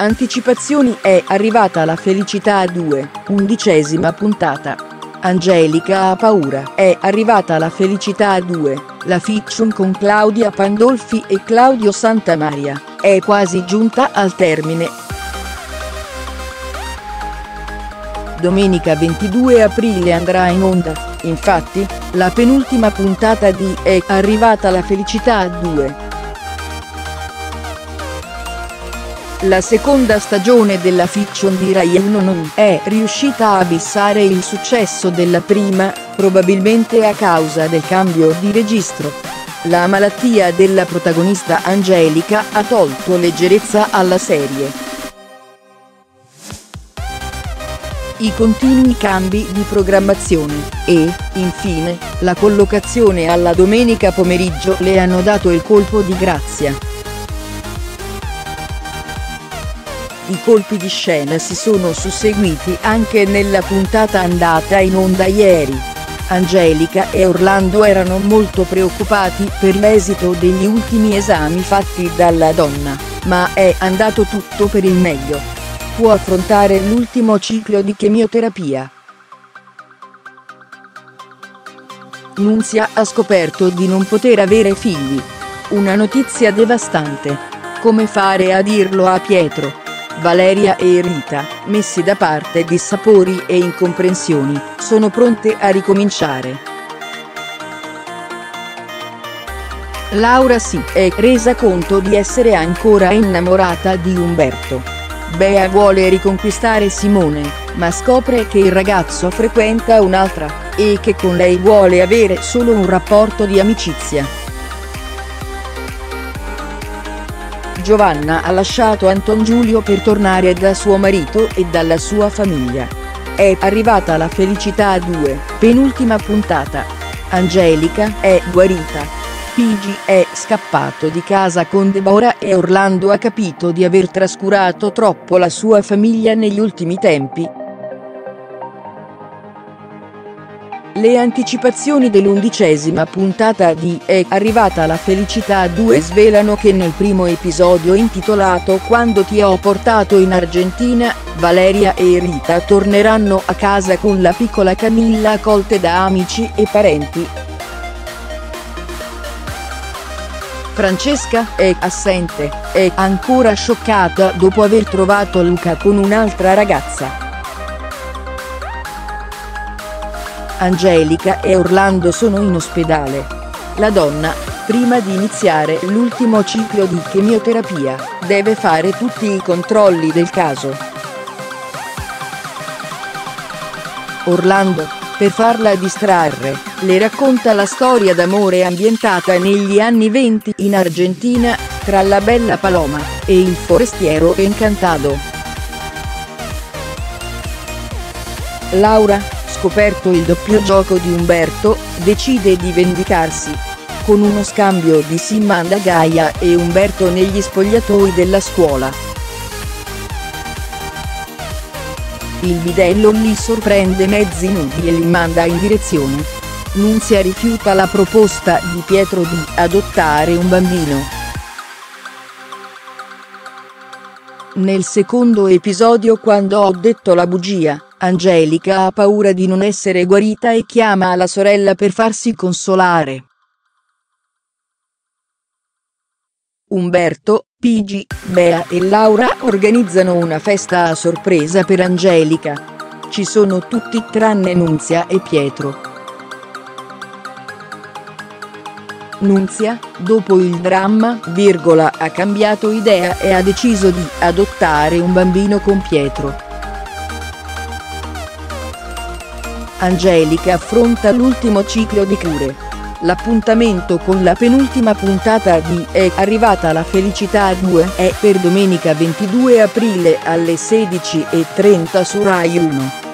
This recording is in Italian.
Anticipazioni è arrivata la felicità 2, undicesima puntata. Angelica ha paura. È arrivata la felicità 2, la fiction con Claudia Pandolfi e Claudio Santamaria. È quasi giunta al termine. Domenica 22 aprile andrà in onda, infatti, la penultima puntata di È arrivata la felicità 2. La seconda stagione della fiction di Rai 1 non è riuscita a abissare il successo della prima, probabilmente a causa del cambio di registro. La malattia della protagonista Angelica ha tolto leggerezza alla serie. I continui cambi di programmazione e, infine, la collocazione alla domenica pomeriggio le hanno dato il colpo di grazia. I colpi di scena si sono susseguiti anche nella puntata andata in onda ieri. Angelica e Orlando erano molto preoccupati per l'esito degli ultimi esami fatti dalla donna, ma è andato tutto per il meglio. Può affrontare l'ultimo ciclo di chemioterapia. Nunzia ha scoperto di non poter avere figli. Una notizia devastante. Come fare a dirlo a Pietro? Valeria e Rita, messi da parte dissapori e incomprensioni, sono pronte a ricominciare. Laura si è resa conto di essere ancora innamorata di Umberto. Bea vuole riconquistare Simone, ma scopre che il ragazzo frequenta un'altra, e che con lei vuole avere solo un rapporto di amicizia. Giovanna ha lasciato Anton Giulio per tornare da suo marito e dalla sua famiglia. È arrivata la felicità 2, penultima puntata. Angelica è guarita. Pigi è scappato di casa con Deborah e Orlando ha capito di aver trascurato troppo la sua famiglia negli ultimi tempi, Le anticipazioni dell'undicesima puntata di È arrivata la felicità 2 svelano che nel primo episodio intitolato Quando ti ho portato in Argentina, Valeria e Rita torneranno a casa con la piccola Camilla accolte da amici e parenti. Francesca è assente, è ancora scioccata dopo aver trovato Luca con un'altra ragazza. Angelica e Orlando sono in ospedale. La donna, prima di iniziare l'ultimo ciclo di chemioterapia, deve fare tutti i controlli del caso. Orlando, per farla distrarre, le racconta la storia d'amore ambientata negli anni venti in Argentina, tra la bella Paloma e il forestiero Encantado. Laura, scoperto il doppio gioco di Umberto, decide di vendicarsi. Con uno scambio di Simanda Gaia e Umberto negli spogliatoi della scuola. Il bidello li sorprende mezzi nudi e li manda in direzione. Nunzia rifiuta la proposta di Pietro di adottare un bambino. Nel secondo episodio quando ho detto la bugia, Angelica ha paura di non essere guarita e chiama la sorella per farsi consolare. Umberto, Pigi, Bea e Laura organizzano una festa a sorpresa per Angelica. Ci sono tutti tranne Nunzia e Pietro. Nunzia, dopo il dramma, virgola, ha cambiato idea e ha deciso di adottare un bambino con Pietro. Angelica affronta l'ultimo ciclo di cure. L'appuntamento con la penultima puntata di È arrivata la felicità 2 è per domenica 22 aprile alle 16.30 su Rai 1.